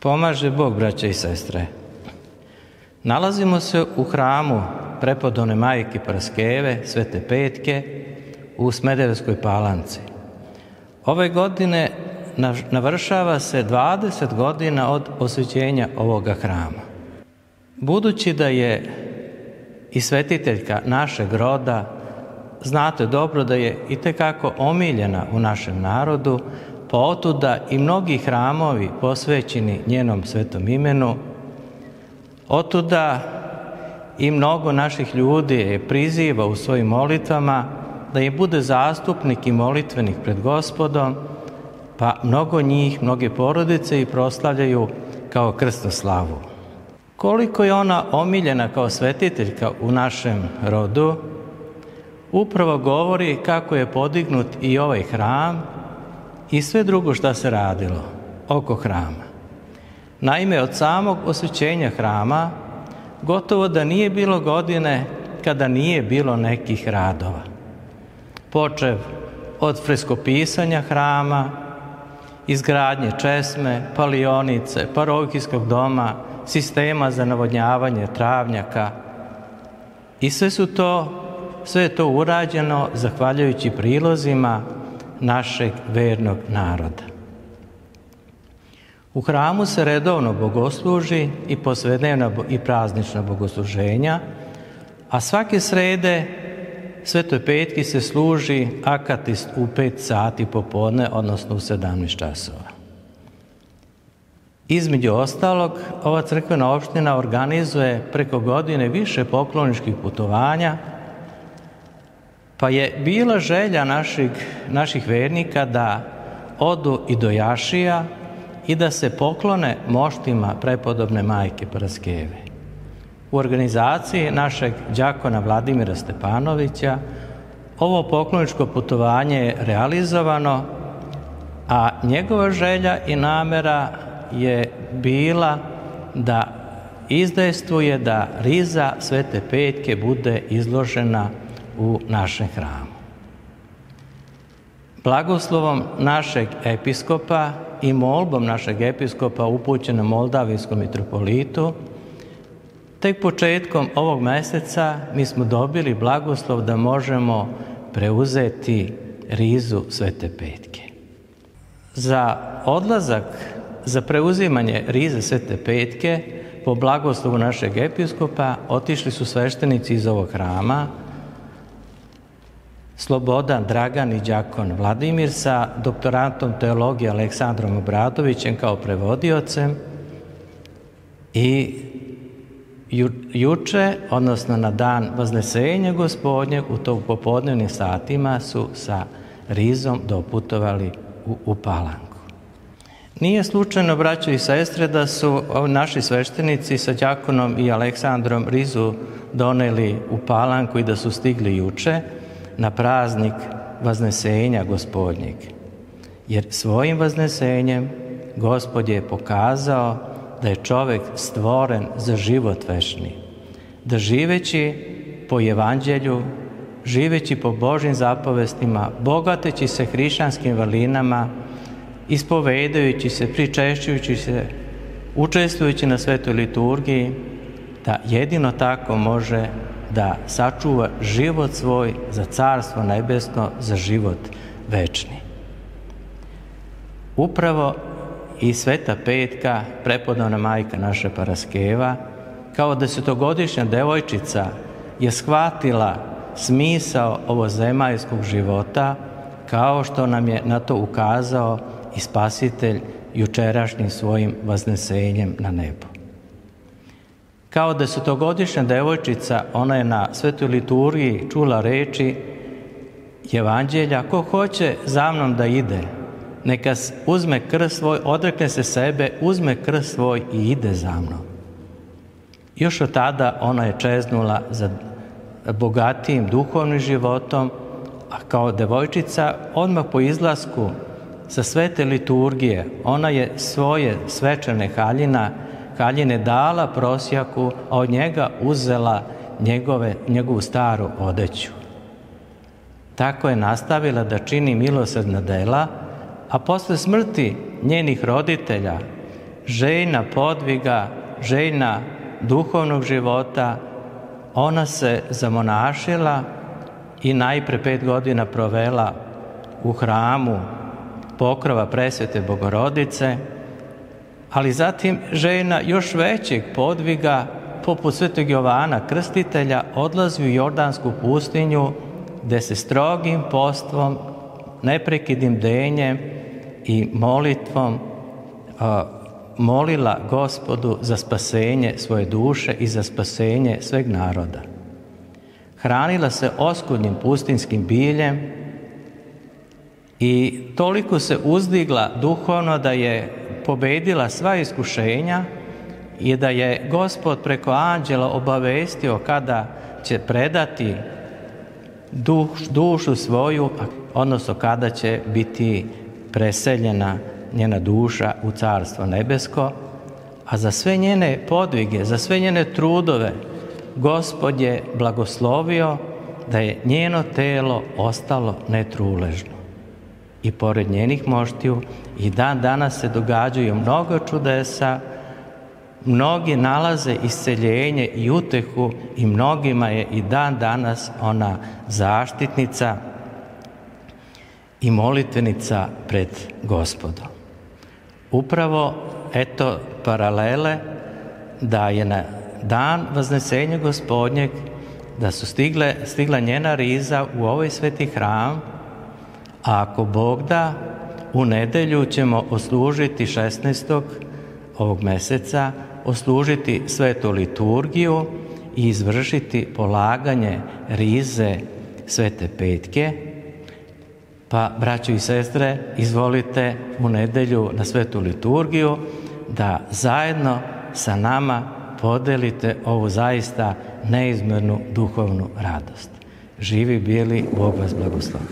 Pomaže Bog, braće i sestre. Nalazimo se u hramu prepodone majke Praskeve, Svete Petke, u Smederevskoj palanci. Ove godine navršava se 20 godina od osvećenja ovoga hrama. Budući da je i svetiteljka našeg roda, znate dobro da je i tekako omiljena u našem narodu, pa otuda i mnogi hramovi posvećeni njenom svetom imenu, otuda i mnogo naših ljudi je priziva u svojim molitvama da je bude zastupnik i molitvenik pred gospodom, pa mnogo njih, mnoge porodice i proslavljaju kao krstoslavu. Koliko je ona omiljena kao svetiteljka u našem rodu, upravo govori kako je podignut i ovaj hram i sve drugo šta se radilo oko hrama. Naime, od samog osvećenja hrama gotovo da nije bilo godine kada nije bilo nekih radova. Počev od freskopisanja hrama, izgradnje česme, palionice, parohijskog doma, sistema za navodnjavanje travnjaka i sve su to, sve je to urađeno zahvaljujući prilozima našeg vernog naroda. U hramu se redovno bogosluži i posvednevna i praznična bogosluženja, a svake srede Svetoj petki se služi akatist u 5 sati popodne, odnosno u 17 časova. Između ostalog, ova crkvena opština organizuje preko godine više pokloničkih putovanja, pa je bila želja naših, naših vernika da odu i do Jašija i da se poklone moštima prepodobne majke Praskeve. U organizaciji našeg đakona Vladimira Stepanovića ovo pokloničko putovanje je realizovano, a njegova želja i namera je bila da izdejstvuje da riza Svete Petke bude izložena u našem hramu. Blagoslovom našeg episkopa i molbom našeg episkopa upućenom Moldavijskom mitropolitu, tek početkom ovog meseca mi smo dobili blagoslov da možemo preuzeti rizu Svete Petke. Za odlazak, za preuzimanje rize Svete Petke po blagoslovu našeg episkopa otišli su sveštenici iz ovog hrama, Slobodan Dragan i Đakon Vladimir sa doktorantom teologije Aleksandrom Obradovićem kao prevodiocem i ju, juče, odnosno na dan Vaznesenja gospodnjeg, u tog popodnevnim satima su sa rizom doputovali u, u Palanku. Nije slučajno, braćo i sestre, da su naši sveštenici sa Đakonom i Aleksandrom rizu doneli u Palanku i da su stigli juče, na praznik Vaznesenja gospodnjeg. Jer svojim vaznesenjem Gospod je pokazao da je čovek stvoren za život vešni, da živeći po evanđelju, živeći po Božim zapovestima, bogateći se hrišćanskim vrlinama, ispovedajući se, pričešćujući se, učestvujući na svetoj liturgiji, da jedino tako može da sačuva život svoj za carstvo nebesko, za život večni. Upravo i Sveta Petka, prepodavna majka naša Paraskeva, kao desetogodišnja devojčica je shvatila smisao ovozemaljskog života, kao što nam je na to ukazao i spasitelj jučerašnjim svojim vaznesenjem na nebo. Kao desetogodišnja devojčica, ona je na svetoj liturgiji čula reči Evanđelja, ko hoće za mnom da ide, neka uzme krst svoj, odrekne se sebe, uzme krst svoj i ide za mnom. Još od tada ona je čeznula za bogatijim duhovnim životom, a kao devojčica odmah po izlasku sa svete liturgije ona je svoje svečane haljina haljine dala prosjaku, a od njega uzela njegove, njegovu staru odeću. Tako je nastavila da čini milosrdna dela, a posle smrti njenih roditelja željna podviga, željna duhovnog života, ona se zamonašila i najpre pet godina provela u hramu pokrova presvete Bogorodice, ali zatim žena još većeg podviga poput svetog Jovana Krstitelja odlazi u Jordansku pustinju gde se strogim postvom, neprekidnim denjem i molitvom molila gospodu za spasenje svoje duše i za spasenje sveg naroda. Hranila se oskudnim pustinskim biljem i toliko se uzdigla duhovno da je pobedila sva iskušenja i da je gospod preko anđela obavestio kada će predati duš, dušu svoju, odnosno kada će biti preseljena njena duša u Carstvo nebesko, a za sve njene podvige, za sve njene trudove, Gospod je blagoslovio da je njeno telo ostalo netruležno. I pored njenih moštiju i dan danas se događaju mnogo čudesa, mnogi nalaze isceljenje i utehu i mnogima je i dan danas ona zaštitnica i molitvenica pred gospodom. Upravo, eto, paralele da je na dan vaznesenja gospodnjeg, da su stigle, stigla njena riza u ovaj sveti hram, a ako Bog da, u nedelju ćemo oslužiti 16. ovog meseca, oslužiti svetu liturgiju i izvršiti polaganje rize svete petke, Pa, braćo i sestre, izvolite u nedelju na svetu liturgiju da zajedno sa nama podelite ovu zaista neizmernu duhovnu radost. Živi bili, Bog vas blagoslovi.